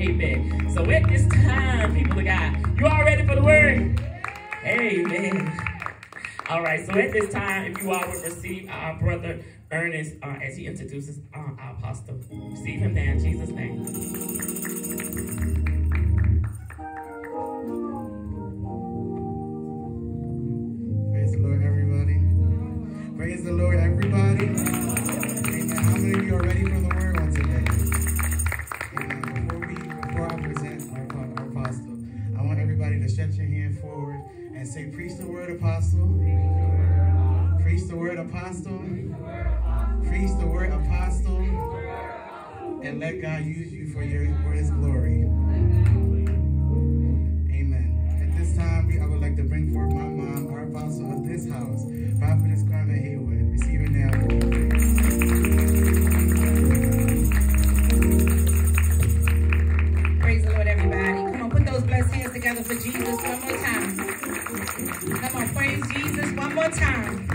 Amen. So at this time, people of God, you all ready for the word? Amen. All right, so at this time, if you all would receive our brother Ernest uh, as he introduces uh, our apostle, receive him now in Jesus' name. Apostle. Preach the word, apostle. And let God use you for your for His glory. Amen. At this time, we, I would like to bring forth my mom, our apostle of this house, Prophetess Carmen Haywood. Receive it now. Praise the Lord, everybody. Come on, put those blessed hands together for Jesus one more time. Come on, praise Jesus one more time.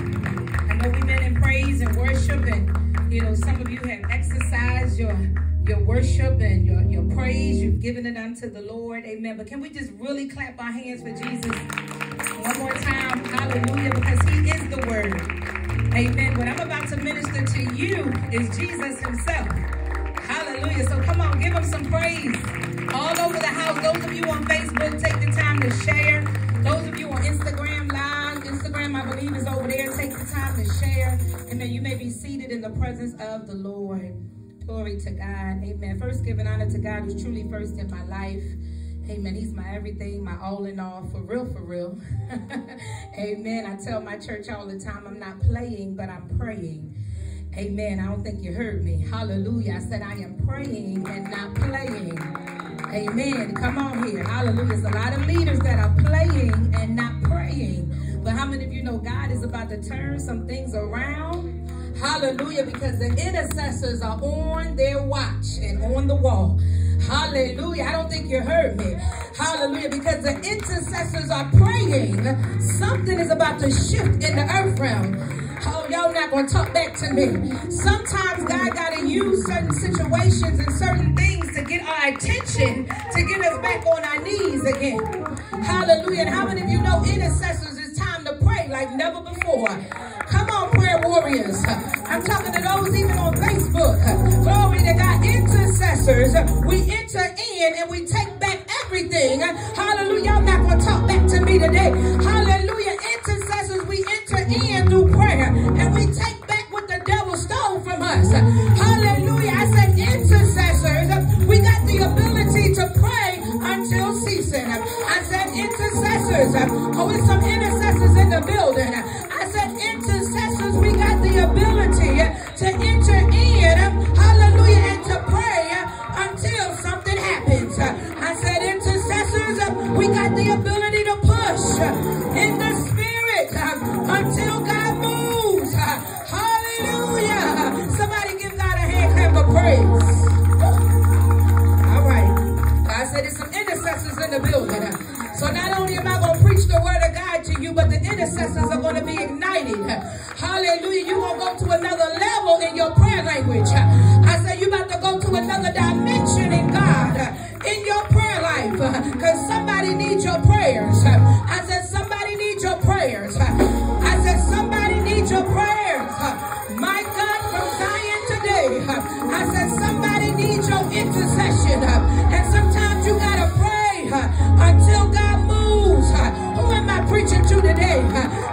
You know, some of you have exercised your your worship and your, your praise. You've given it unto the Lord. Amen. But can we just really clap our hands for Jesus one more time? Hallelujah, because He is the Word. Amen. What I'm about to minister to you is Jesus Himself. Hallelujah. So come on, give him some praise. All over the house. Those of you on Facebook, take the time to share. Those of you on Instagram Instagram, I believe, is over there. Take the time to share. and Amen. You may be seated in the presence of the Lord. Glory to God. Amen. First, giving honor to God who's truly first in my life. Amen. He's my everything, my all in all, for real, for real. Amen. I tell my church all the time, I'm not playing, but I'm praying. Amen. I don't think you heard me. Hallelujah. I said I am praying and not playing. Amen. Come on here. Hallelujah. There's a lot of leaders that are playing and not praying. But how many of you know God is about to turn some things around? Hallelujah. Because the intercessors are on their watch and on the wall. Hallelujah. I don't think you heard me. Hallelujah. Because the intercessors are praying. Something is about to shift in the earth realm. Oh, y'all not going to talk back to me. Sometimes God got to use certain situations and certain things to get our attention, to get us back on our knees again. Hallelujah. And how many of you know intercessors, pray like never before. Come on, prayer warriors. I'm talking to those even on Facebook. Glory to God. Intercessors, we enter in and we take back everything. Hallelujah. Y'all not going to talk back to me today. Hallelujah. Intercessors, we enter in through prayer and we take back what the devil stole from us. Hallelujah. I said intercessors, we got the ability to pray until ceasing. I said intercessors. Oh, there's some intercessors in the building. I said intercessors, we got the ability to enter in. Hallelujah. And to pray until something happens. I said intercessors, we got the ability to push in the spirit until God moves. Hallelujah. Somebody give God a hand clap of praise. All right. I said there's some intercessors in the building. So not only am I going to preach the word of God to you, but the intercessors are going to be ignited. Hallelujah. You're going to go to another level in your prayer language. I said you about to go to another dimension in God, in your prayer life. Because somebody needs your prayers. I said preaching to today?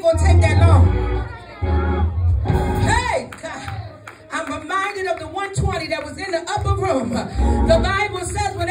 Ain't gonna take that long. Hey, God. I'm reminded of the 120 that was in the upper room. The Bible says when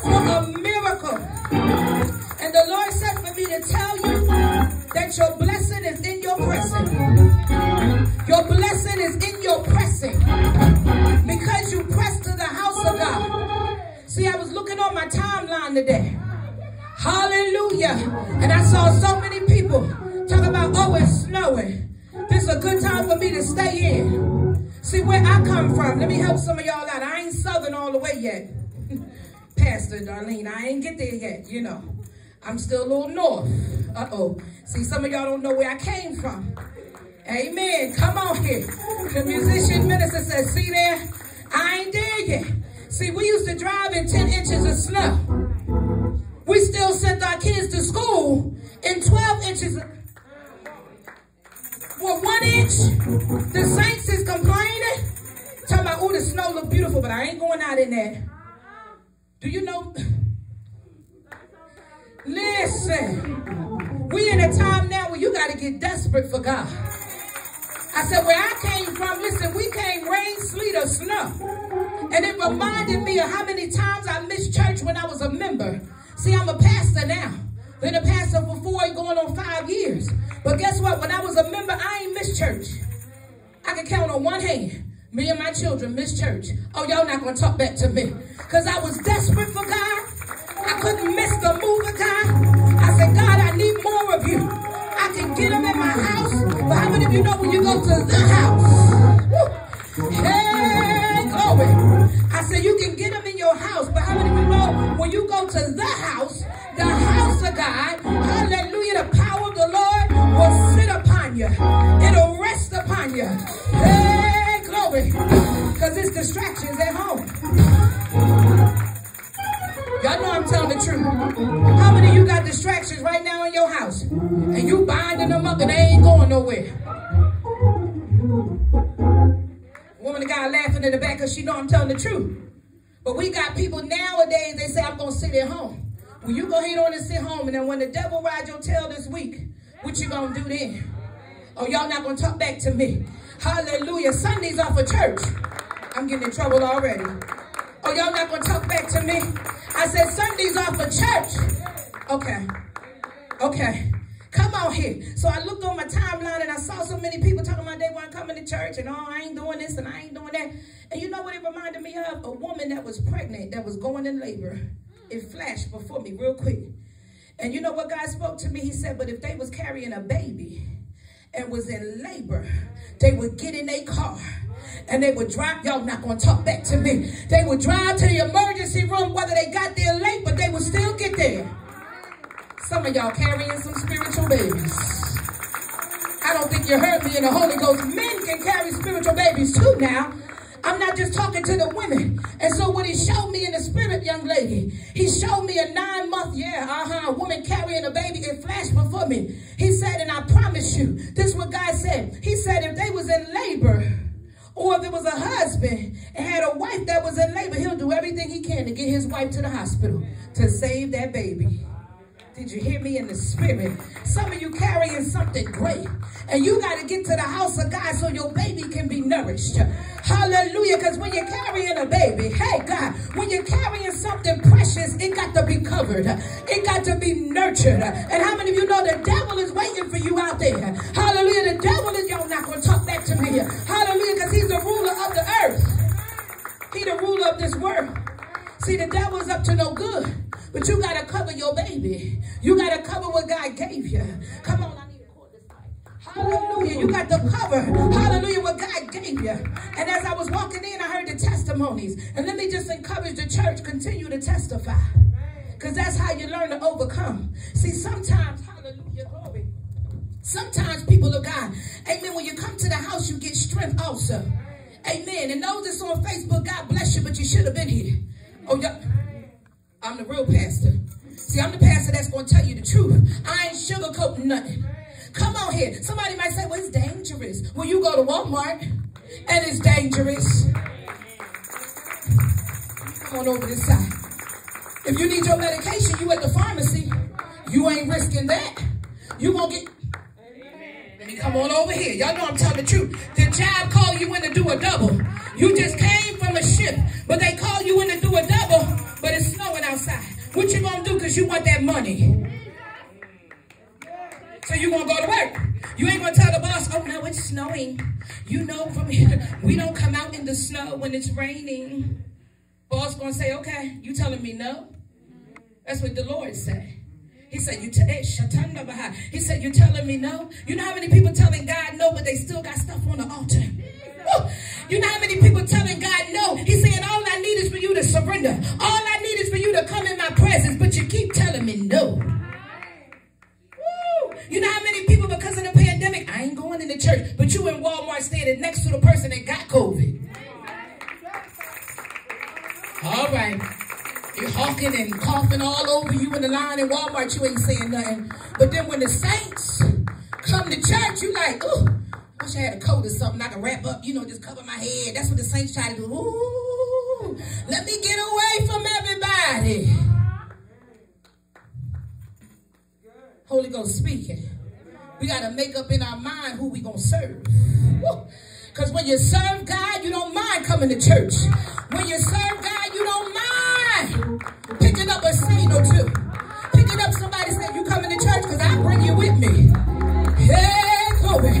for a miracle. And the Lord said for me to tell you that your blessing is in your pressing. Your blessing is in your pressing. Because you press to the house of God. See, I was looking on my timeline today. Hallelujah. And I saw so many people talk about, oh, it's snowing. This is a good time for me to stay in. See, where I come from, let me help some of y'all out. I ain't southern all the way yet. Pastor Darlene, I ain't get there yet, you know. I'm still a little north. Uh-oh. See, some of y'all don't know where I came from. Amen. Come on here. The musician minister says, see there? I ain't there yet. See, we used to drive in 10 inches of snow. We still sent our kids to school in 12 inches. Well, one inch. The saints is complaining. Talking about, oh, the snow look beautiful, but I ain't going out in there. Do you know? Listen, we in a time now where you got to get desperate for God. I said, where I came from, listen, we came rain, sleet, or snow. And it reminded me of how many times I missed church when I was a member. See, I'm a pastor now. Been a pastor for four, going on five years. But guess what? When I was a member, I ain't missed church. I can count on one hand. Me and my children miss church. Oh, y'all not going to talk back to me. Because I was desperate for God. I couldn't miss the move of God. I said, God, I need more of you. I can get them in my house. But how many of you know when you go to the house? Woo, hey, glory. I said, you can get them in your house. But how many of you know when you go to the house, the house of God, hallelujah, the power of the Lord will sit upon you. It'll rest upon you. Because uh, it's distractions at home. Y'all know I'm telling the truth. How many of you got distractions right now in your house? And you binding them up and they ain't going nowhere. Woman of God laughing in the back because she know I'm telling the truth. But we got people nowadays, they say, I'm going to sit at home. Well, you go ahead on and sit home, and then when the devil rides your tail this week, what you going to do then? Oh, y'all not going to talk back to me. Hallelujah. Sundays off of church. I'm getting in trouble already. Oh, y'all not going to talk back to me? I said Sundays off of church. Okay. Okay. Come on here. So I looked on my timeline and I saw so many people talking about they weren't coming to church and oh, I ain't doing this and I ain't doing that. And you know what it reminded me of? A woman that was pregnant, that was going in labor. It flashed before me real quick. And you know what God spoke to me? He said, but if they was carrying a baby and was in labor, they would get in their car and they would drive. Y'all not going to talk back to me. They would drive to the emergency room, whether they got there late, but they would still get there. Some of y'all carrying some spiritual babies. I don't think you heard me in the Holy Ghost. Men can carry spiritual babies too now. I'm not just talking to the women. And so what he showed me in the spirit, young lady, he showed me a nine month, yeah, uh-huh, woman carrying a baby. It flashed before me. He said, and I promise you, this is what God said. He said, if they was in labor, or if it was a husband and had a wife that was in labor, he'll do everything he can to get his wife to the hospital to save that baby. Did you hear me in the spirit? Some of you carrying something great. And you got to get to the house of God so your baby can be nourished. Hallelujah. Because when you're carrying a baby, hey God, when you're carrying something precious, it got to be covered. It got to be nurtured. And how many of you know the devil is waiting for you out there? Hallelujah. The devil is, y'all not going to talk back to me. Hallelujah. Because he's the ruler of the earth. He the ruler of this world. See, the devil is up to no good. But you got to cover your baby. You got to cover what God gave you. Come on, I need to call this mic. Hallelujah. You got to cover, hallelujah, what God gave you. And as I was walking in, I heard the testimonies. And let me just encourage the church, continue to testify. Because that's how you learn to overcome. See, sometimes, hallelujah, glory. Sometimes people of God, amen, when you come to the house, you get strength also. Amen. And those that's on Facebook, God bless you, but you should have been here. Oh, yeah. I'm the real pastor. See, I'm the pastor that's going to tell you the truth. I ain't sugarcoating nothing. Come on here. Somebody might say, well, it's dangerous. Well, you go to Walmart and it's dangerous. Come on over this side. If you need your medication, you at the pharmacy. You ain't risking that. You won't get... Come on over here. Y'all know I'm telling the truth. The job call you in to do a double. You just came from a shift, but they call you in to do a double, but it's snowing outside. What you gonna do because you want that money? So you gonna go to work. You ain't gonna tell the boss, oh no, it's snowing. You know from here, we don't come out in the snow when it's raining. Boss gonna say, okay, you telling me no? That's what the Lord said. He said, you eh, He said, you're telling me no? You know how many people telling God no, but they still got stuff on the altar? Woo. You know how many people telling God no? He's saying, all I need is for you to surrender. All I need is for you to come in my presence, but you keep telling me no. Woo. You know how many people, because of the pandemic, I ain't going in the church, but you in Walmart standing next to the person that got COVID. All right. You're hawking and coughing all over you in the line in Walmart. You ain't saying nothing. But then when the saints come to church, you like, ooh, I wish I had a coat or something I could wrap up, you know, just cover my head. That's what the saints try to do. Ooh, let me get away from everybody. Holy Ghost speaking. We got to make up in our mind who we going to serve. Because when you serve God, you don't mind coming to church. When you serve God, you don't with me. Hey, glory.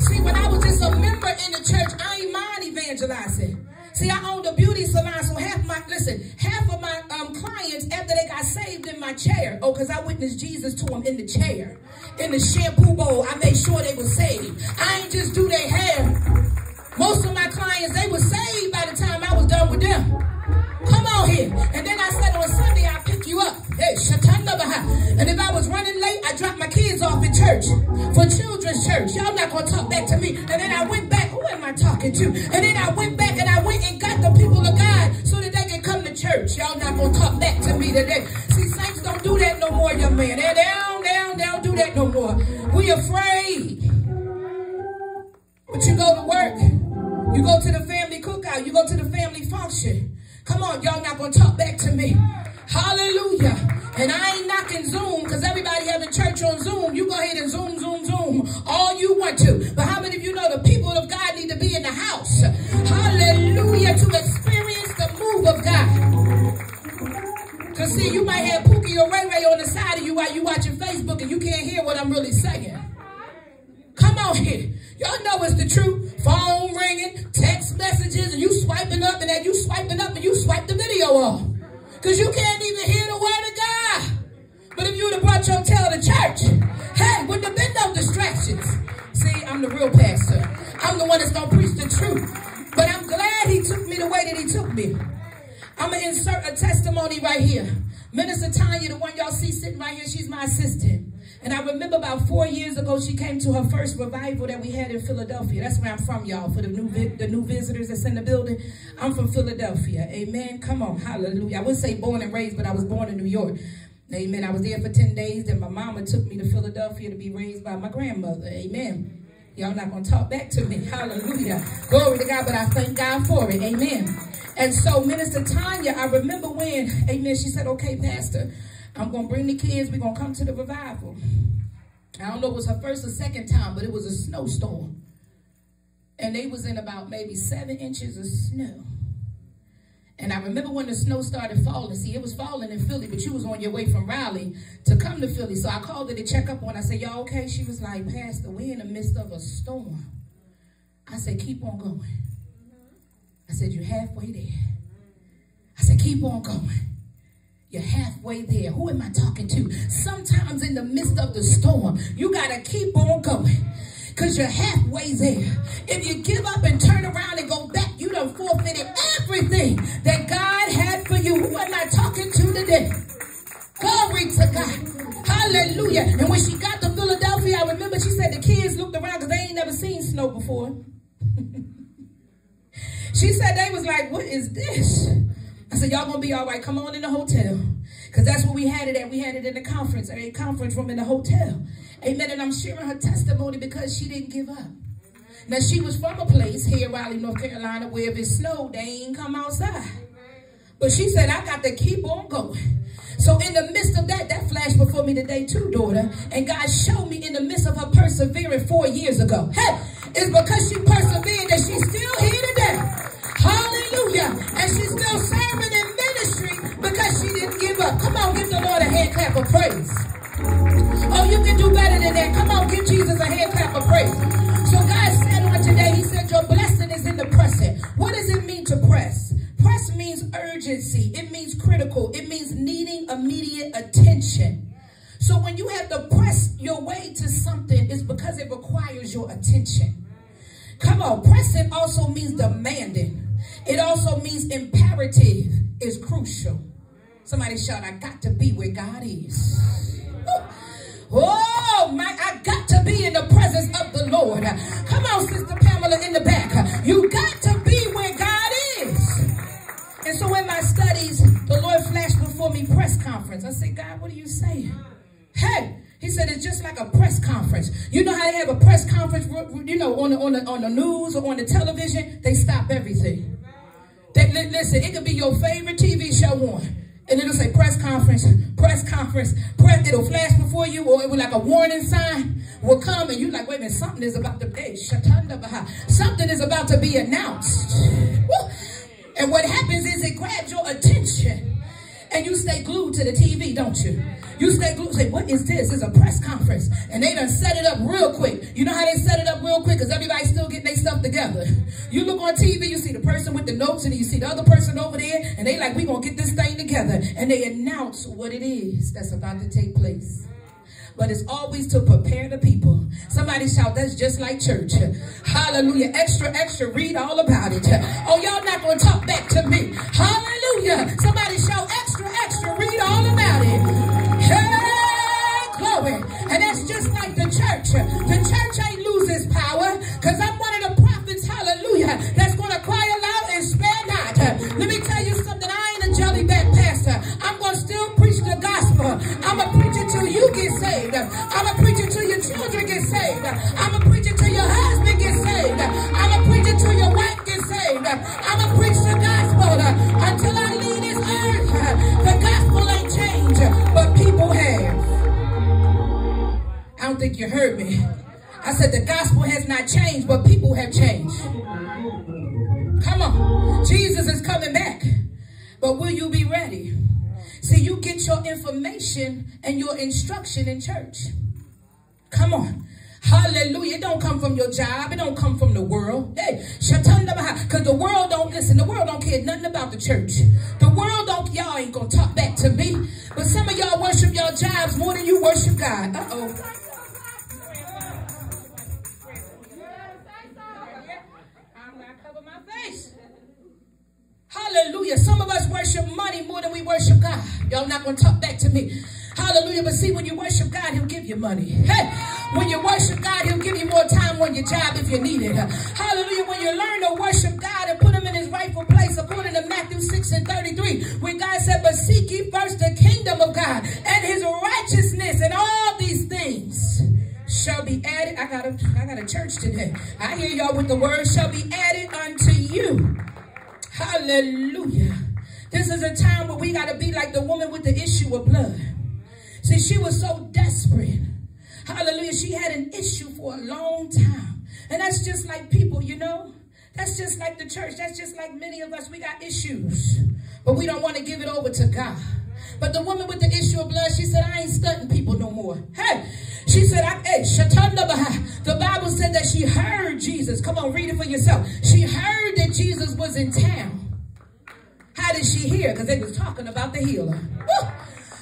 See, when I was just a member in the church, I ain't mind evangelizing. See, I owned a beauty salon, so half my, listen, half of my um, clients, after they got saved in my chair, oh, because I witnessed Jesus to them in the chair, in the shampoo bowl, I made sure they were saved. I ain't just do their hair. Most of my clients, they were saved by the time I was done with them. Come on here. And then I said on Sunday, I'll pick you up. Hey, And if I was running late, I dropped my kids off at church for children's church. Y'all not going to talk back to me. And then I went back. Who am I talking to? And then I went back and I went and got the people of God so that they can come to church. Y'all not going to talk back to me today. See, saints don't do that no more, young man. They're down, down, they don't do that no more. We afraid. But you go to work. You go to the family cookout. You go to the family function. Come on, y'all not going to talk back to me. Hallelujah. And I ain't knocking Zoom because everybody having church on Zoom. You go ahead and Zoom, Zoom, Zoom all you want to. But how many of you know the people of God need to be in the house? Hallelujah. To experience the move of God. Because see, you might have Pookie or Ray Ray on the side of you while you watching Facebook and you can't hear what I'm really saying. Come on here. Y'all know it's the truth. Phone ringing, text messages, and you swiping up, and then you swiping up, and you swipe the video off. Because you can't even hear the word of God. But if you would have brought your tail to church, hey, wouldn't have been no distractions. See, I'm the real pastor. I'm the one that's going to preach the truth. But I'm glad he took me the way that he took me. I'm going to insert a testimony right here. Minister Tanya, the one y'all see sitting right here, she's my assistant. And I remember about four years ago, she came to her first revival that we had in Philadelphia. That's where I'm from, y'all. For the new the new visitors that's in the building, I'm from Philadelphia. Amen. Come on, hallelujah. I would say born and raised, but I was born in New York. Amen. I was there for 10 days. Then my mama took me to Philadelphia to be raised by my grandmother. Amen. Y'all not going to talk back to me. Hallelujah. Glory to God. But I thank God for it. Amen. And so Minister Tanya, I remember when, amen, she said, okay, Pastor, I'm going to bring the kids. We're going to come to the revival. I don't know if it was her first or second time, but it was a snowstorm. And they was in about maybe seven inches of snow. And I remember when the snow started falling. See, it was falling in Philly, but you was on your way from Raleigh to come to Philly. So I called her to check up on. I said, y'all okay? She was like, Pastor, we're in the midst of a storm. I said, keep on going. I said, you're halfway there. I said, keep on going. You're halfway there. Who am I talking to? Sometimes in the midst of the storm, you got to keep on going because you're halfway there. If you give up and turn around done forfeited everything that God had for you. Who am I talking to today? Glory to God. Hallelujah. And when she got to Philadelphia, I remember she said the kids looked around because they ain't never seen snow before. she said they was like, what is this? I said, y'all gonna be all right. Come on in the hotel. Because that's where we had it at. We had it in the conference, a conference room in the hotel. Amen. And I'm sharing her testimony because she didn't give up. Now, she was from a place here in Raleigh, North Carolina, where if it snowed, they ain't come outside. But she said, I got to keep on going. So in the midst of that, that flashed before me today too, daughter. And God showed me in the midst of her persevering four years ago. Hey, it's because she persevered that she's still here today. Hallelujah. And she's still serving in ministry because she didn't give up. Come on, give the Lord a hand clap of praise. Oh, you can do better than that. Come on, give Jesus a hand clap of praise. So God said your blessing is in the pressing. What does it mean to press? Press means urgency. It means critical. It means needing immediate attention. So when you have to press your way to something, it's because it requires your attention. Come on, pressing also means demanding. It also means imperative is crucial. Somebody shout, I got to be where God is. Oh, my, on the news or on the television? They stop everything. They, listen, it could be your favorite TV show on. And it'll say press conference, press conference, press. It'll flash before you, or it will like a warning sign will come, and you're like, wait a minute, something is about to be, something is about to be announced. And what happens is it grabs your attention. And you stay glued to the TV, don't you? You stay glued. Say, what is this? It's a press conference. And they done set it up real quick. You know how they set it up real quick? Because everybody's still getting their stuff together. You look on TV, you see the person with the notes, and you see the other person over there, and they like, we going to get this thing together. And they announce what it is that's about to take place but it's always to prepare the people. Somebody shout, that's just like church. Hallelujah. Extra, extra, read all about it. Oh, y'all not going to talk back to me. Hallelujah. Somebody shout, extra, extra, read all about it. And that's just like the church. The church ain't lose its power because I'm one of the prophets, hallelujah, that's going to cry aloud and spare not. Let me tell you something. I ain't a jelly bag pastor. I'm going to still preach the gospel. I'm a preacher till you get saved. I'm a preacher till your children get saved. I'm a preacher till your husband get saved. I'm a preacher till your wife get saved. I'm a preach the gospel until I leave this earth. The gospel ain't changed, but people have. Don't think you heard me. I said the gospel has not changed, but people have changed. Come on. Jesus is coming back. But will you be ready? See, you get your information and your instruction in church. Come on. Hallelujah. It don't come from your job. It don't come from the world. Hey, because the world don't listen. The world don't care nothing about the church. The world don't, y'all ain't going to talk back to me. But some of y'all worship your jobs more than you worship God. Uh-oh. Hallelujah. Some of us worship money more than we worship God. Y'all not going to talk back to me. Hallelujah. But see, when you worship God, he'll give you money. Hey, when you worship God, he'll give you more time on your job if you need it. Hallelujah. When you learn to worship God and put him in his rightful place, according to Matthew 6 and 33, when God said, but seek ye first the kingdom of God and his righteousness and all these things shall be added. I got a, I got a church today. I hear y'all with the word shall be added unto you. Hallelujah. This is a time where we got to be like the woman with the issue of blood. See, she was so desperate. Hallelujah. She had an issue for a long time. And that's just like people, you know. That's just like the church. That's just like many of us. We got issues. But we don't want to give it over to God. But the woman with the issue of blood, she said, I ain't stunting people no more. Hey, she said, I, hey, the Bible said that she heard Jesus. Come on, read it for yourself. She heard that Jesus was in town. How did she hear? Because they was talking about the healer. Woo!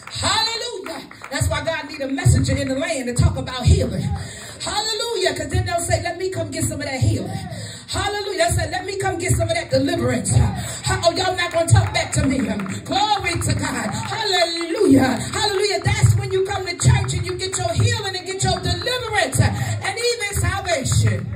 Hallelujah. That's why God need a messenger in the land to talk about healing. Hallelujah. Because then they'll say, let me come get some of that healing. Hallelujah. They'll say, let me come get some of that deliverance. Oh, y'all not going to talk back to me. Glory to God. Hallelujah. Hallelujah. That's when you come to church and you get your healing and get your deliverance and even salvation.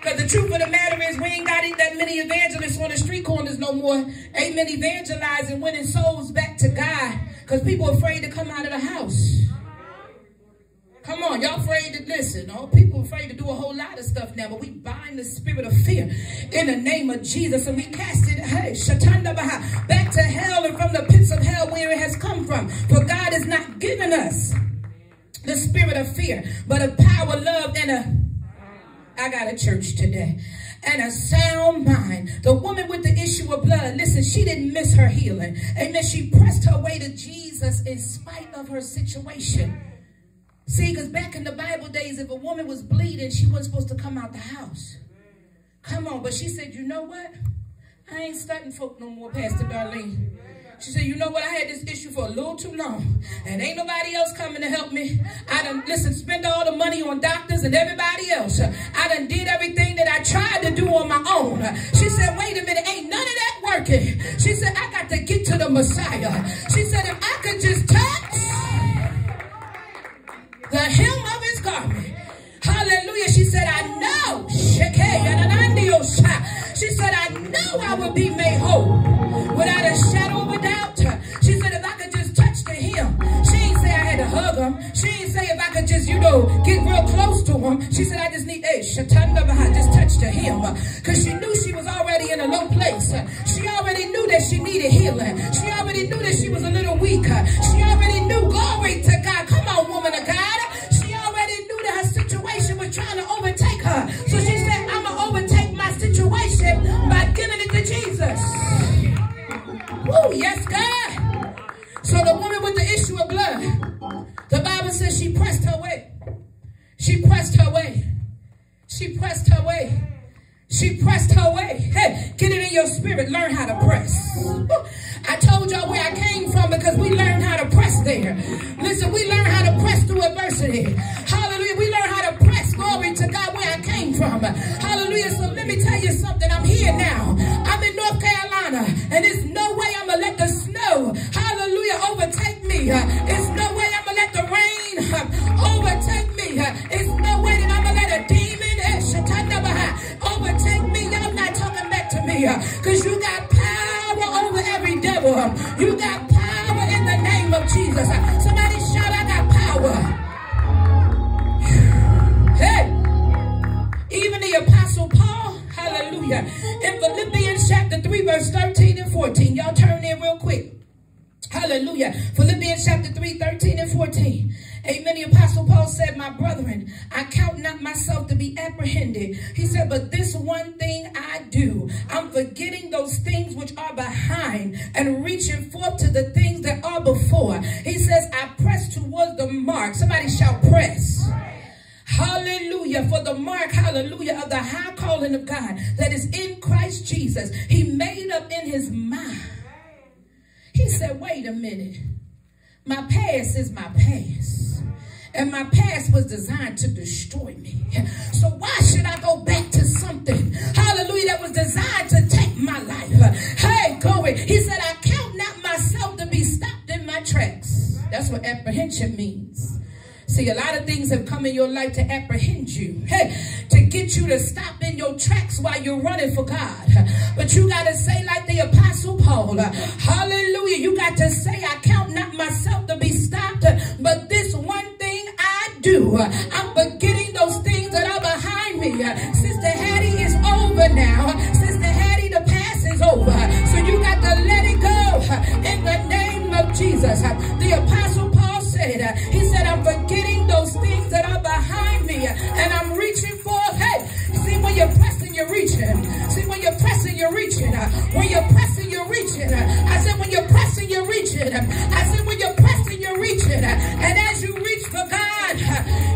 Because the truth of the matter is we ain't got that many evangelists on the street corners no more. Amen. Evangelizing, winning souls back to God. Because people afraid to come out of the house. Come on, y'all afraid to listen. Oh, people afraid to do a whole lot of stuff now, but we bind the spirit of fear in the name of Jesus and we cast it, hey, Shatanda Baha, back to hell and from the pits of hell where it has come from. For God has not given us the spirit of fear, but of power, love, and a I got a church today. And a sound mind. The woman with the issue of blood, listen, she didn't miss her healing. Amen. She pressed her way to Jesus in spite of her situation. See, because back in the Bible days, if a woman was bleeding, she wasn't supposed to come out the house. Come on. But she said, you know what? I ain't starting folk no more, Pastor Darlene. She said, you know what? I had this issue for a little too long. And ain't nobody else coming to help me. I done, listen, spend all the money on doctors and everybody else. I done did everything that I tried to do on my own. She said, wait a minute, ain't none of that working. She said, I got to get to the Messiah. She said, if I could just touch the hem of his garment. Hallelujah. She said, I know. She said, I know I will be made whole without a shadow of a doubt. She hug him. She ain't say if I could just, you know, get real close to him. She said, I just need, hey, Shatanda just touch the hem. Because she knew she was already in a low place. She already knew that she needed healing. She already knew that she was a little weaker. She already knew, glory to God. Come on, woman of God. She already knew that her situation was trying to overtake her. So she said, I'm going to overtake my situation by giving it to Jesus. Woo, yes, God. Bible says she pressed her way. She pressed her way. She pressed her way. She pressed her way. Hey, get it in your spirit. Learn how to press. I told y'all where I came from because we learned how to press there. Listen, we learned how to press through adversity. Hallelujah. We learned how to press. Glory to God where I came from. Hallelujah. So let me tell you something. I'm here now. I'm in North Carolina and there's no way I'm going to let the snow, hallelujah, overtake me. It's no way I'm going to let the rain overtake me. It's no way that I'm going to let a demon overtake me. Y'all not talking back to me. Because you got power over every devil. You got power in the name of Jesus. Somebody shout, I got power. Hey. Even the apostle Paul, hallelujah. In Philippians chapter 3, verse 13 and 14. Y'all turn there real quick. Hallelujah. Philippians chapter 3, 13 and 14. Amen. The apostle Paul said, my brethren, I count not myself to be apprehended. He said, but this one thing I do, I'm forgetting those things which are behind and reaching forth to the things that are before. He says, I press towards the mark. Somebody shall press. Hallelujah. For the mark, hallelujah, of the high calling of God that is in Christ Jesus. He made up in his mind. He said, wait a minute. My past is my past. And my past was designed to destroy me. So why should I go back to something, hallelujah, that was designed to take my life? Hey, going. He said, I count not myself to be stopped in my tracks. That's what apprehension means. See, a lot of things have come in your life to apprehend you, hey, to get you to stop in your tracks while you're running for God. But you got to say like the Apostle Paul, hallelujah, you got to say, I count not myself to be stopped, but this one thing I do, I'm forgetting those things that are behind me. Sister Hattie is over now. Sister Hattie, the past is over. So you got to let it go in the name of Jesus. The Apostle Paul said, he and I'm reaching for, hey, see when you're pressing, you're reaching. See when you're pressing, you're reaching. When you're pressing, you're reaching. I said when you're pressing, you're reaching. I said when you're pressing, you're reaching. And as you reach for God,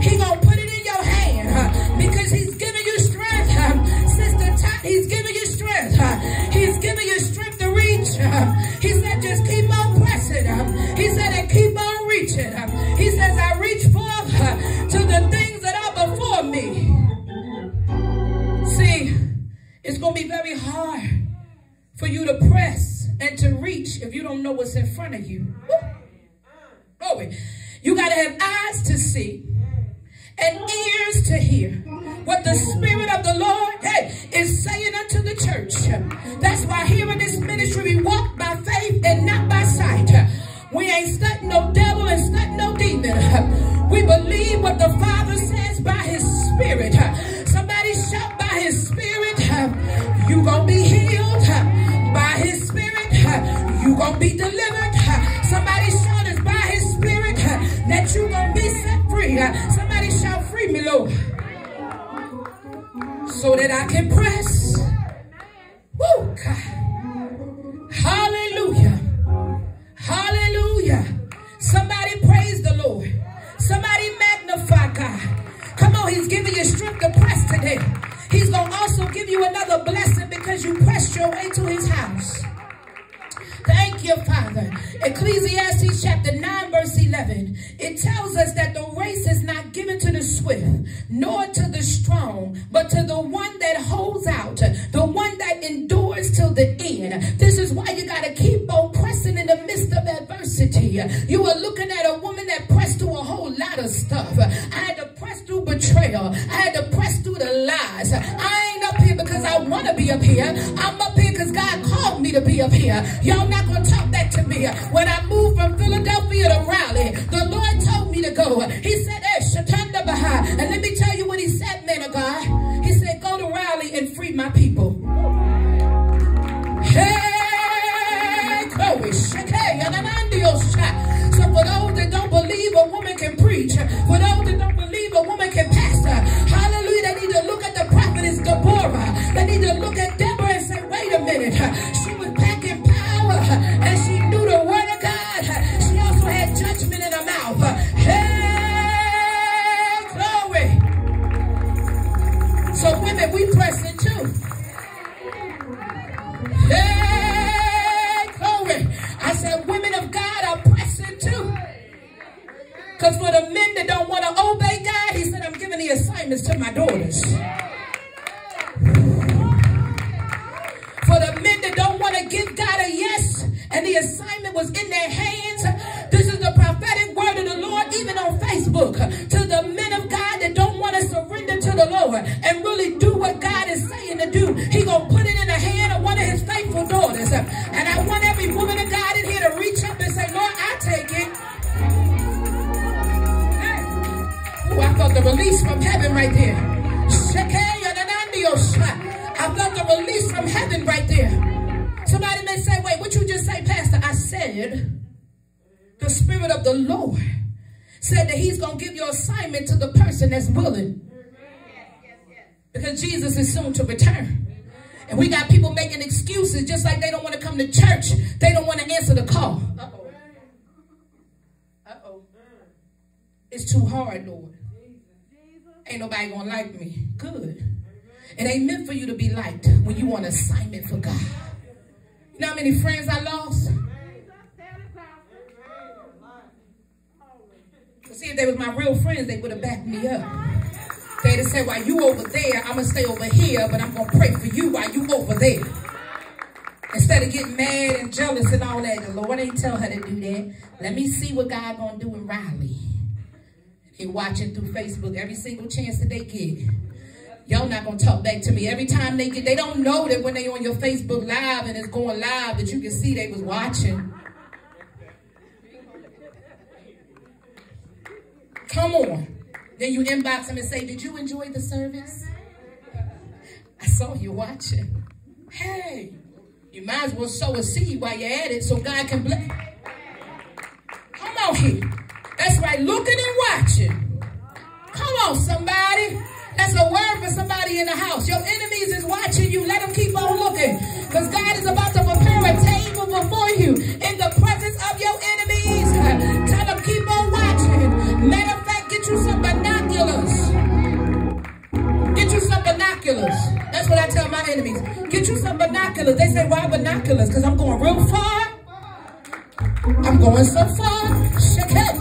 he gonna put it in your hand because he's giving you strength. Sister he's giving you strength. He's giving you strength to reach. He said just keep on pressing. He said and keep on reaching. He says I It's going to be very hard for you to press and to reach if you don't know what's in front of you. Woo. Glory. You got to have eyes to see and ears to hear what the Spirit of the Lord hey, is saying unto the church. look at Deborah and say, wait a minute. Instead of getting mad and jealous and all that, the Lord ain't tell her to do that. Let me see what God gonna do in Raleigh. They watching through Facebook every single chance that they get. Y'all not gonna talk back to me every time they get. They don't know that when they on your Facebook live and it's going live that you can see they was watching. Come on. Then you inbox them and say, did you enjoy the service? I saw you watching. Hey, you might as well sow a seed while you're at it so God can bless. Come on here. That's right, looking and watching. Come on, somebody. That's a word for somebody in the house. Your enemies is watching you. Let them keep on looking. Because God is about to prepare a table before you in the presence of your enemies. Tell them keep on watching. Matter of fact, get you some binoculars. Get you some binoculars. That's what I tell my enemies. Get you some binoculars. They say, why binoculars? Because I'm going real far. I'm going so far. It.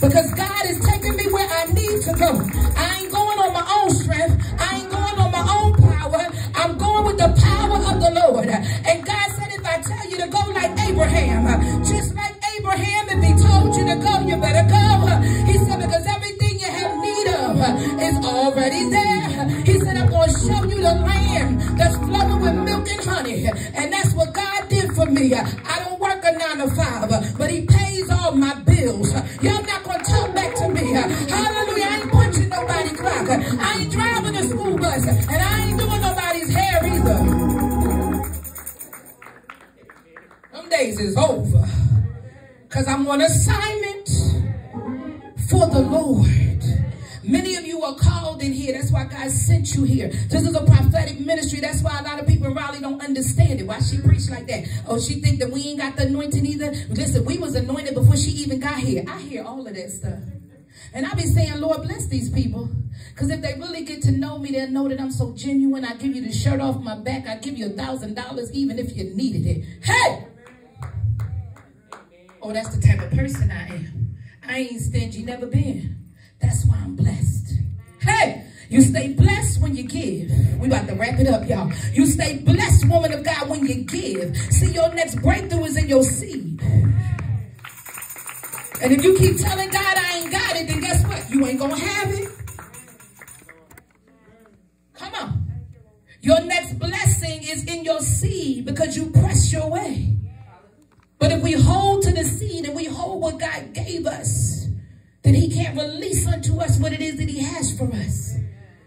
Because God is taking me where I need to go. I ain't going on my own strength. I ain't going on my own power. I'm going with the power of the Lord. And God said, if I tell you to go like Abraham, just like Abraham, if he told you to go, you better go. He said, because everything is already there. He said, I'm going to show you the land that's flowing with milk and honey. And that's what God did for me. I don't work a nine to five, but he pays all my bills. Y'all not going to talk back to me. Hallelujah. I ain't punching nobody's clock. I ain't driving a school bus. And I ain't doing nobody's hair either. Them days is over. Because I'm on assignment for the Lord. You are called in here. That's why God sent you here. This is a prophetic ministry. That's why a lot of people in Raleigh don't understand it. Why she preach like that? Oh, she think that we ain't got the anointing either. Listen, we was anointed before she even got here. I hear all of that stuff. And I be saying, Lord, bless these people. Because if they really get to know me, they'll know that I'm so genuine. I give you the shirt off my back. I give you a thousand dollars even if you needed it. Hey! Oh, that's the type of person I am. I ain't stingy, never been. That's why I'm blessed. Hey, you stay blessed when you give. We about to wrap it up, y'all. You stay blessed, woman of God, when you give. See, your next breakthrough is in your seed. And if you keep telling God I ain't got it, then guess what? You ain't gonna have it. Come on. Your next blessing is in your seed because you press your way. But if we hold to the seed and we hold what God gave us, then he can't release unto us what it is that he has for us.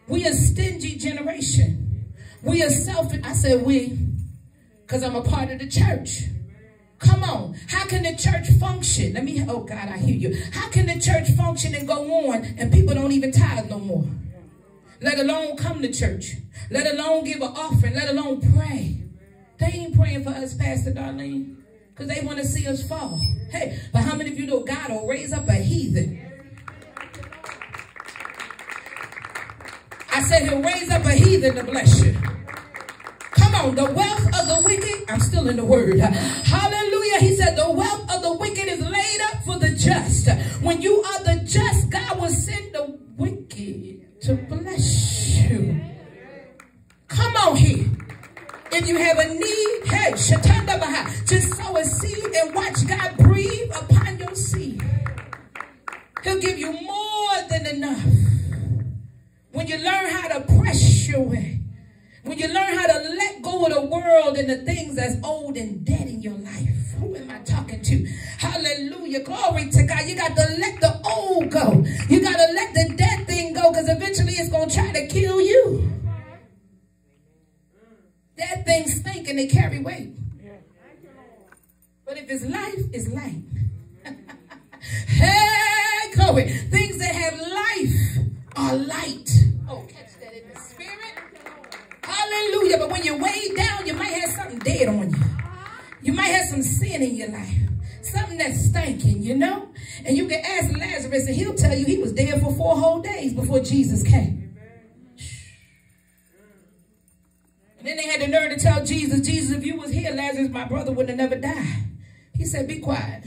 We a stingy generation. We are selfish. I said we, because I'm a part of the church. Come on. How can the church function? Let me, oh God, I hear you. How can the church function and go on and people don't even tithe no more? Let alone come to church. Let alone give an offering. Let alone pray. They ain't praying for us, Pastor Darlene. Because they want to see us fall. Hey, but how many of you know God will raise up a heathen? I said he'll raise up a heathen to bless you. Come on, the wealth of the wicked, I'm still in the word. Hallelujah. He said the wealth of the wicked is laid up for the just. When you are the just, God will send the wicked to bless you. Come on here. If you have a need, hey, Shatanda Baha, just sow a seed and watch God breathe upon your seed. He'll give you more than enough. When you learn how to press your way, when you learn how to let go of the world and the things that's old and dead in your life. Who am I talking to? Hallelujah. Glory to God. You got to let the old go. You got to let the dead thing go because eventually it's going to try to kill you. That thing stink and they carry weight. But if it's life, it's light. hey, glory. Things that have life are light. Oh, catch that in the spirit. Hallelujah. But when you're weighed down, you might have something dead on you. You might have some sin in your life. Something that's stinking, you know? And you can ask Lazarus and he'll tell you he was dead for four whole days before Jesus came. And then they had the nerve to tell Jesus, Jesus, if you was here, Lazarus, my brother, would have never died. He said, be quiet,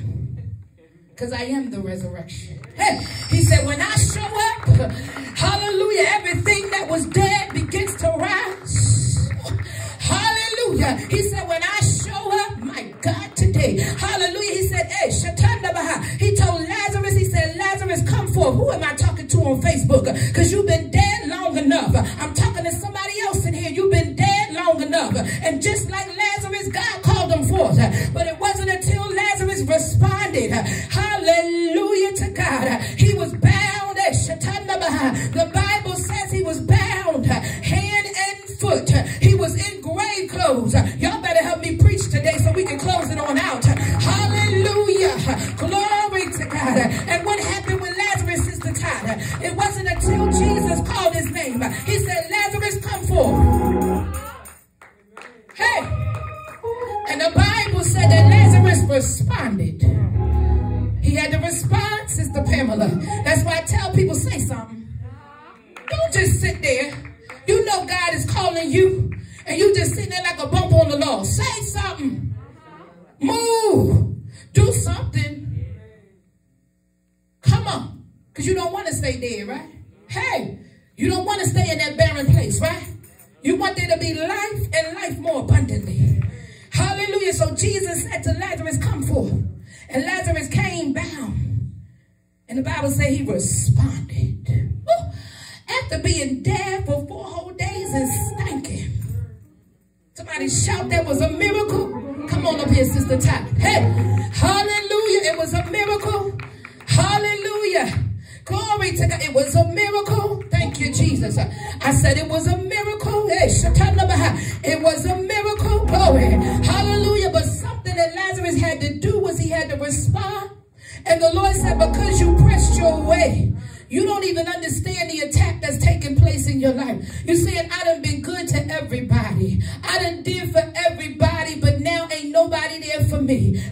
because I am the resurrection. Hey, he said, when I show up, hallelujah, everything that was dead begins to rise. Hallelujah. He said, when I show up, my God, today, hallelujah, he said, hey, Shatanda Baha. He told Lazarus, he said, Lazarus, come forth. Who am I talking to on Facebook? Because you've been dead long enough. I'm talking to somebody and just like Lazarus, God called him forth. But it wasn't until Lazarus responded, hallelujah to God, he was back.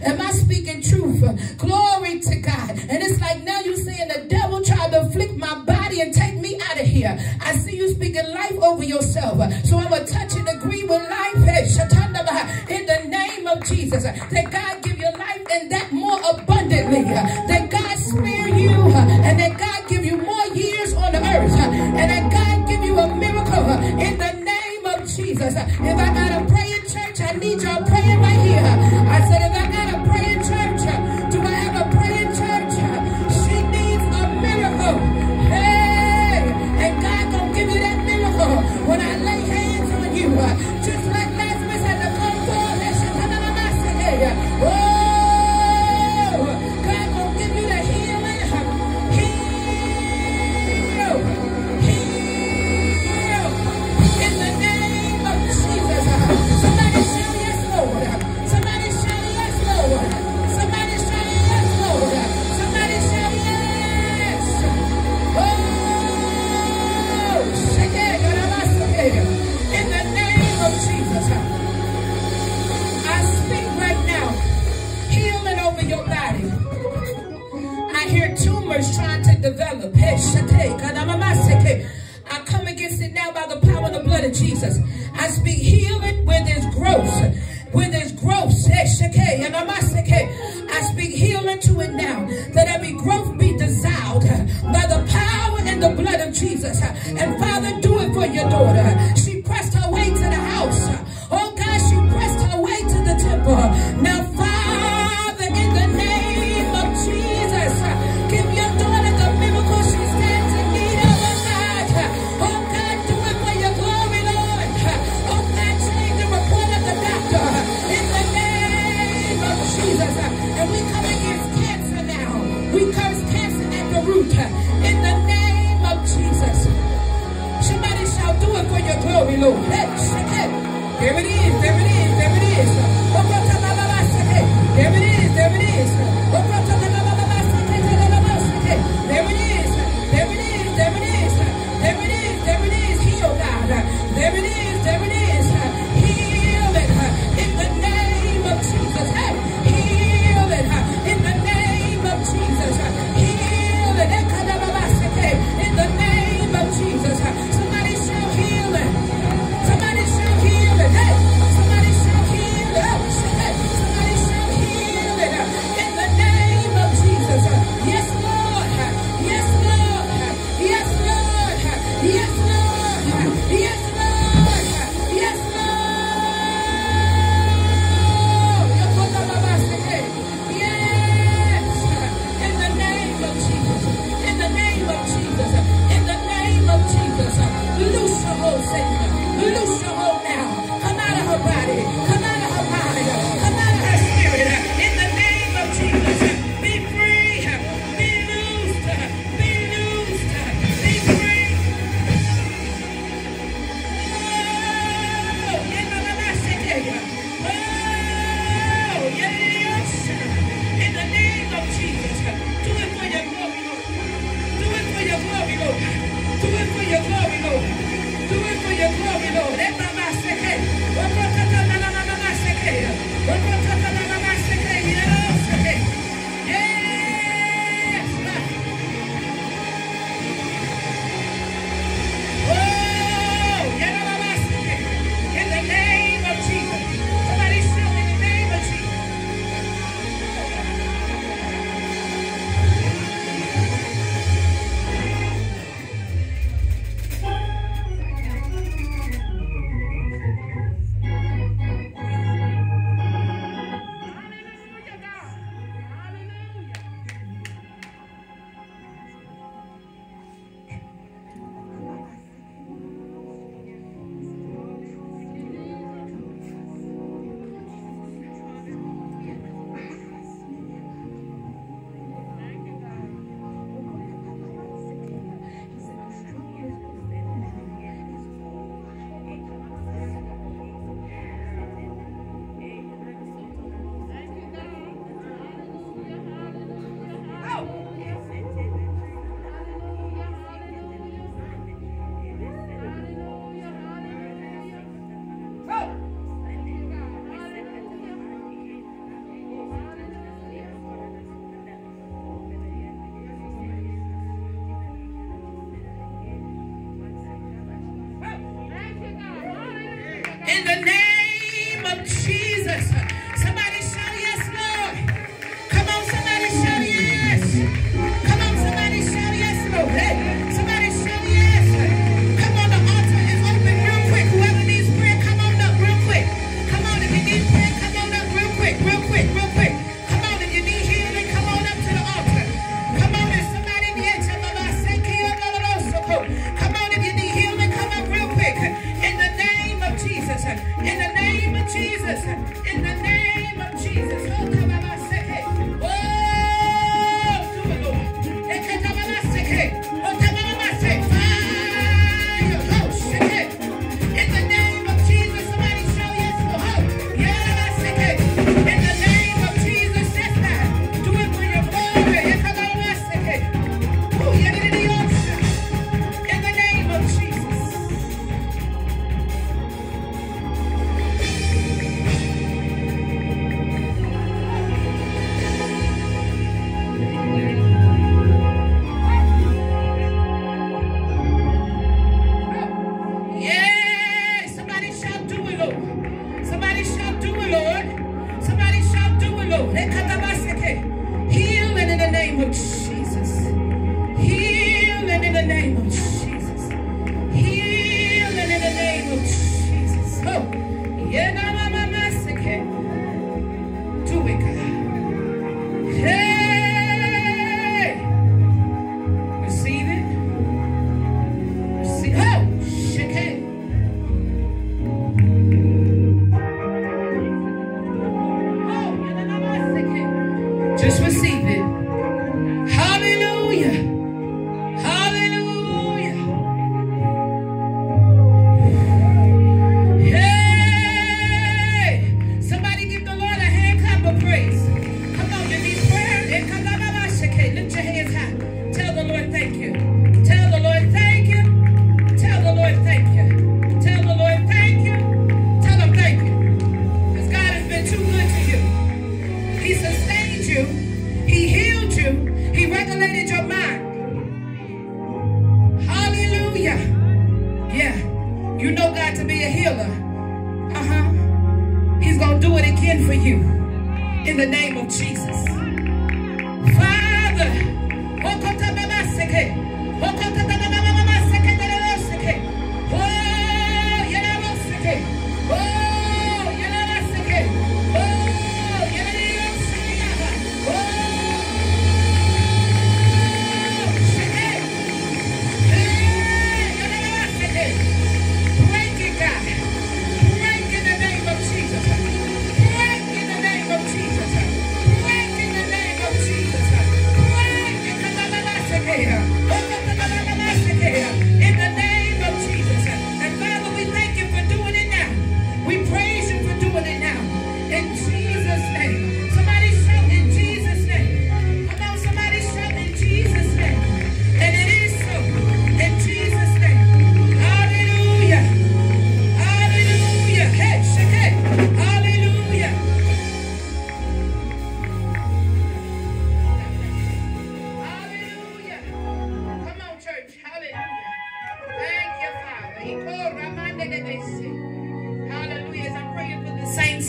Am I speaking truth? Glory to God. And it's like now you're saying the devil tried to afflict my body and take me out of here. I see you speaking life over yourself. So I'm going to touch and agree with life. In the name of Jesus. That God give you life and that more abundantly. That God spare you and that God give you more years on the earth. And that God give you a miracle in the name of Jesus. If I got to pray in church, I need your prayer.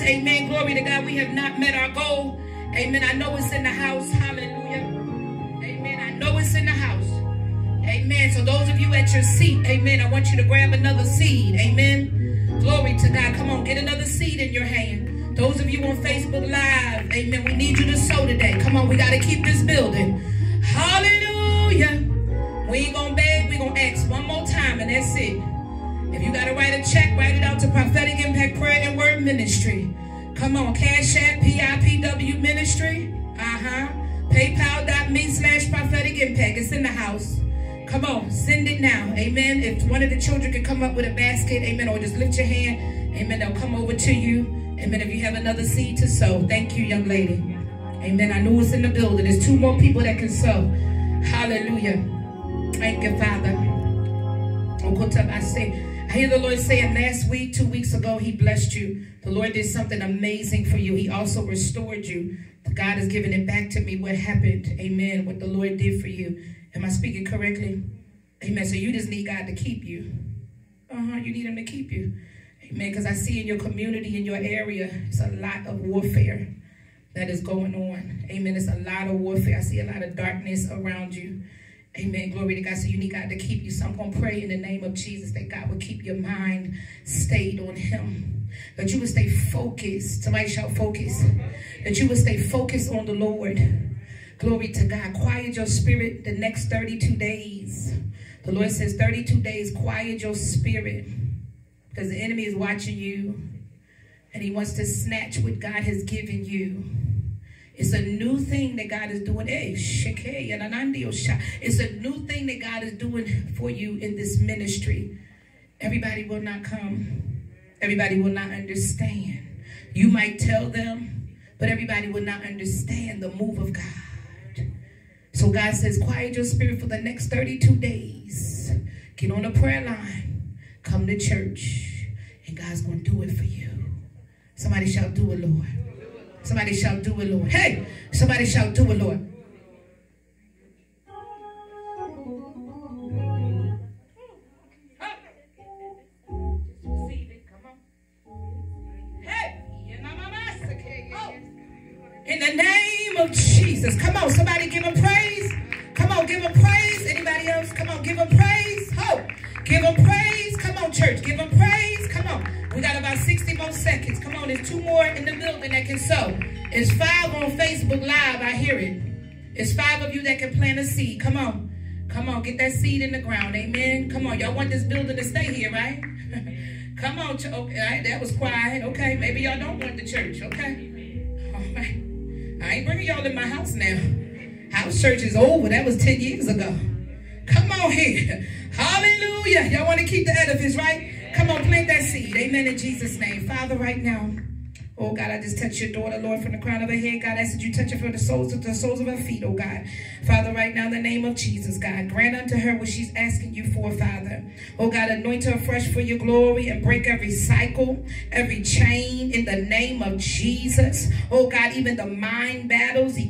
Amen. Glory to God. We have not met our goal. Amen. I know it's in the house. Hallelujah. Amen. I know it's in the house. Amen. So those of you at your seat, amen, I want you to grab another seed. Amen. Glory to God. Come on, get another seed in your hand. Those of you on Facebook Live, amen, we need you to sow today. Come on, we got to keep this building. Hallelujah. We ain't going to beg. we going to ask one more time, and that's it. If you got to write a check, write it out to Prophet. Impact Prayer and Word Ministry. Come on, Cash App, PIPW Ministry. Uh-huh. PayPal.me slash prophetic impact. It's in the house. Come on, send it now. Amen. If one of the children can come up with a basket, amen, or just lift your hand, amen, they'll come over to you. Amen. If you have another seed to sow, thank you, young lady. Amen. I know it's in the building. There's two more people that can sow. Hallelujah. Thank you, Father. Oh, I say, hear the Lord saying last week, two weeks ago, he blessed you. The Lord did something amazing for you. He also restored you. God has given it back to me what happened. Amen. What the Lord did for you. Am I speaking correctly? Amen. So you just need God to keep you. Uh-huh. You need him to keep you. Amen. Because I see in your community, in your area, it's a lot of warfare that is going on. Amen. It's a lot of warfare. I see a lot of darkness around you. Amen. Glory to God. So you need God to keep you. So I'm going to pray in the name of Jesus that God will keep your mind stayed on him. That you will stay focused. Somebody shout focus. That you will stay focused on the Lord. Glory to God. Quiet your spirit the next 32 days. The Lord says 32 days, quiet your spirit. Because the enemy is watching you. And he wants to snatch what God has given you. It's a new thing that God is doing. It's a new thing that God is doing for you in this ministry. Everybody will not come. Everybody will not understand. You might tell them, but everybody will not understand the move of God. So God says, quiet your spirit for the next 32 days. Get on a prayer line. Come to church. And God's going to do it for you. Somebody shall do it, Lord. Somebody shall do it, Lord. Hey, somebody shall do it, Lord. In the name of Jesus. Come on, somebody give him praise. Come on, give him praise. Anybody else? Come on, give him praise. Ho! Give him praise. Come on, church. Give him praise. We got about 60 more seconds. Come on, there's two more in the building that can sow. It's five on Facebook Live. I hear it. It's five of you that can plant a seed. Come on. Come on, get that seed in the ground. Amen. Come on. Y'all want this building to stay here, right? Come on. Okay, that was quiet. Okay, maybe y'all don't want the church. Okay. All right. I ain't bringing y'all in my house now. House church is over. That was 10 years ago. Come on here. Hallelujah. Y'all want to keep the edifice, right? Come on, plant that seed. Amen in Jesus' name. Father, right now. Oh God, I just touch your daughter, Lord, from the crown of her head. God, I ask that you touch her from the soles to the soles of her feet, oh God. Father, right now, in the name of Jesus, God, grant unto her what she's asking you for, Father. Oh God, anoint her fresh for your glory and break every cycle, every chain in the name of Jesus. Oh God, even the mind battles, in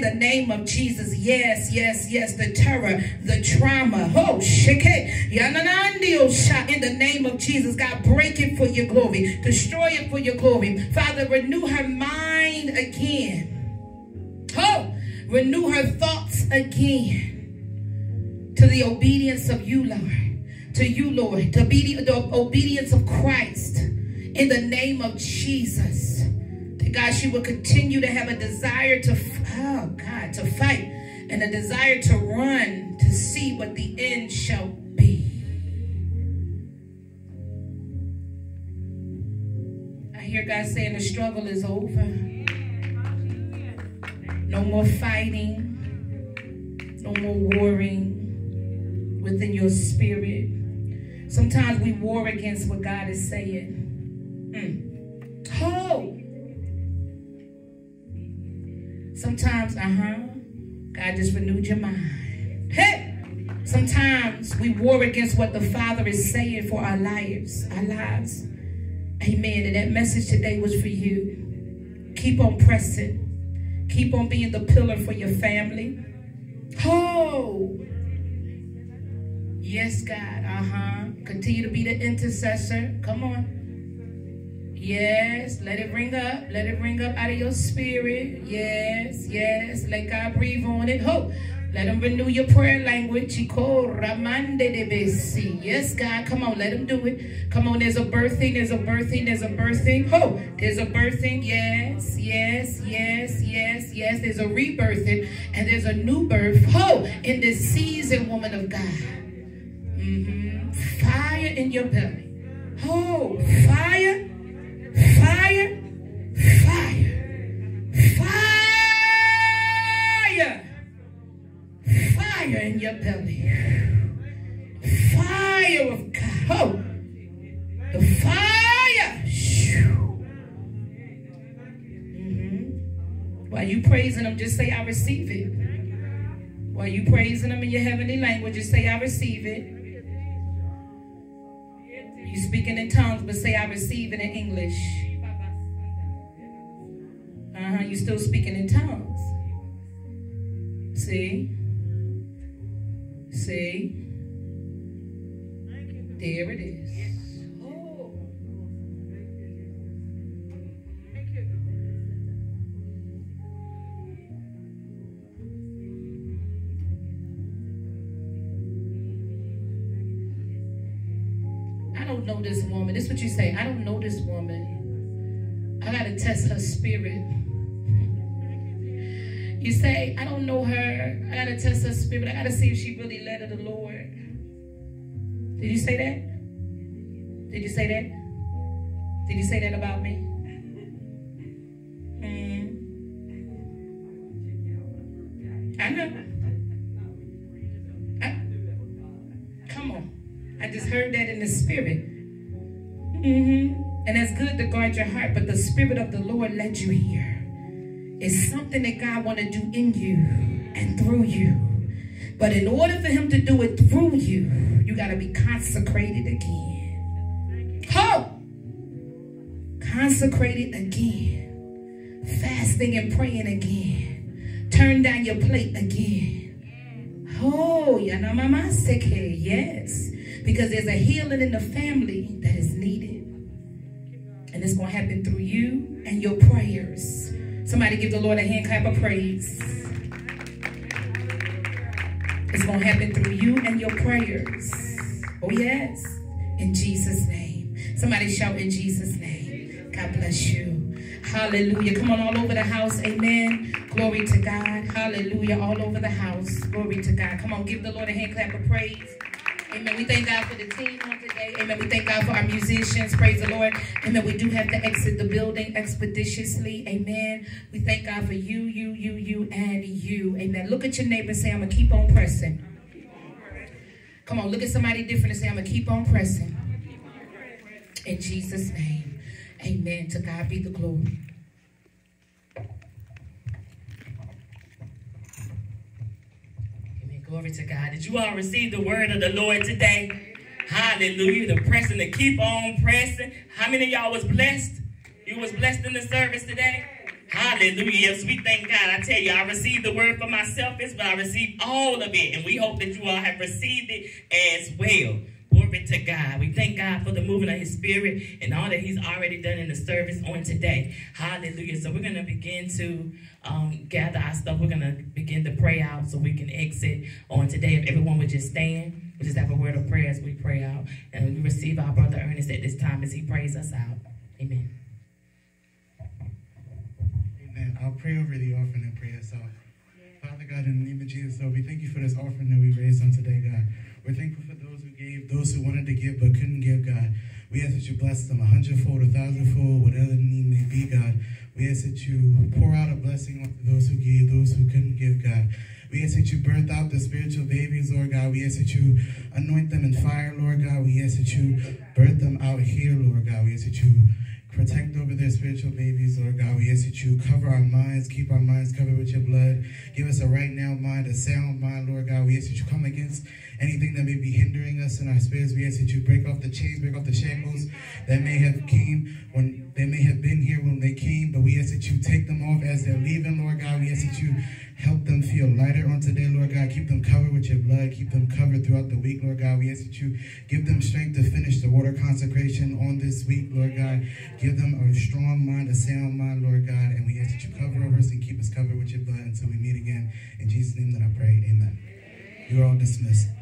the name of Jesus. Yes, yes, yes, the terror, the trauma. Oh, it. Oh, in the name of Jesus, God, break it for your glory. Destroy it for your glory. Father, renew her mind again. Oh, renew her thoughts again to the obedience of you, Lord. To you, Lord. To be the obedience of Christ in the name of Jesus. That God, she will continue to have a desire to, oh God, to fight and a desire to run to see what the end shall be. Hear God saying the struggle is over. No more fighting. No more warring within your spirit. Sometimes we war against what God is saying. Mm. Oh! Sometimes, uh-huh, God just renewed your mind. Hey! Sometimes we war against what the Father is saying for our lives, our lives. Amen. And that message today was for you. Keep on pressing. Keep on being the pillar for your family. Oh. Yes, God. Uh-huh. Continue to be the intercessor. Come on. Yes. Let it ring up. Let it ring up out of your spirit. Yes. Yes. Let God breathe on it. Hope. Let him renew your prayer language. Yes, God. Come on, let him do it. Come on, there's a birthing, there's a birthing, there's a birthing. Oh, there's a birthing. Yes, yes, yes, yes, yes. There's a rebirthing and there's a new birth. Oh, in this season, woman of God. Mm -hmm. Fire in your belly. Oh, fire, fire, your belly. Fire of God. Oh, the fire. Mm-hmm. While you praising him, just say, I receive it. While you praising him in your heavenly language, just say, I receive it. You speaking in tongues, but say, I receive it in English. Uh-huh, you still speaking in tongues. See? See? There it is. I don't know this woman. This is what you say. I don't know this woman. I got to test her spirit. You say, I don't know her. I gotta test her spirit. I gotta see if she really led to the Lord. Did you say that? Did you say that? Did you say that about me? Mm. I know. I, come on. I just heard that in the spirit. Mm-hmm. And that's good to guard your heart, but the spirit of the Lord led you here. It's something that God want to do in you and through you. But in order for him to do it through you, you got to be consecrated again. Ho! Consecrated again. Fasting and praying again. Turn down your plate again. Oh, you know my mindset here, yes. Because there's a healing in the family that is needed. And it's going to happen through you and your prayers. Somebody give the Lord a hand clap of praise. It's going to happen through you and your prayers. Oh, yes. In Jesus' name. Somebody shout in Jesus' name. God bless you. Hallelujah. Come on, all over the house. Amen. Glory to God. Hallelujah. All over the house. Glory to God. Come on, give the Lord a hand clap of praise. Amen. We thank God for the team on today. Amen. We thank God for our musicians. Praise the Lord. Amen. We do have to exit the building expeditiously. Amen. We thank God for you, you, you, you, and you. Amen. Look at your neighbor and say, I'm going to keep on pressing. Come on, look at somebody different and say, I'm going to keep on pressing. In Jesus' name. Amen. To God be the glory. Glory to God. Did you all receive the word of the Lord today? Hallelujah. The pressing to keep on pressing. How many of y'all was blessed? You was blessed in the service today? Hallelujah. Yes, we thank God. I tell you, I received the word for myself, but I received all of it. And we hope that you all have received it as well. God. We thank God for the moving of his spirit and all that he's already done in the service on today. Hallelujah. So we're going to begin to um, gather our stuff. We're going to begin to pray out so we can exit on today. If everyone would just stand, we just have a word of prayer as we pray out. And we receive our brother Ernest at this time as he prays us out. Amen. Amen. I'll pray over the offering and pray us out. Father God, in the name of Jesus, Lord, we thank you for this offering that we raised on today, God. We're thankful for those who gave, those who wanted to give but couldn't give, God. We ask that you bless them a hundredfold, a thousandfold, whatever the need may be, God. We ask that you pour out a blessing on those who gave, those who couldn't give, God. We ask that you birth out the spiritual babies, Lord God. We ask that you anoint them in fire, Lord God. We ask that you birth them out here, Lord God. We ask that you protect over their spiritual babies, Lord God. We ask that you cover our minds, keep our minds covered with your blood. Give us a right now mind, a sound mind, Lord God. We ask that you come against anything that may be hindering us in our spirits. We ask that you break off the chains, break off the shackles that may have came when they may have been here when they came, but we ask that you take them off as they're leaving, Lord God. We ask that you help them feel lighter on today, Lord God. Keep them covered with your blood. Keep them covered throughout the week, Lord God. We ask that you give them strength to finish the water consecration on this week, Lord God. Give them a strong mind, a sound mind, Lord God. And we ask that you cover over us and keep us covered with your blood until we meet again. In Jesus' name that I pray, amen. You're all dismissed.